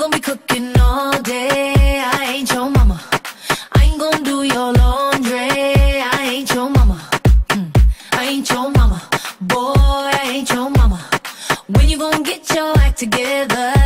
gonna be cooking all day. I ain't your mama. I ain't gonna do your laundry. I ain't your mama. Mm, I ain't your mama. Boy, I ain't your mama. When you gonna get your act together?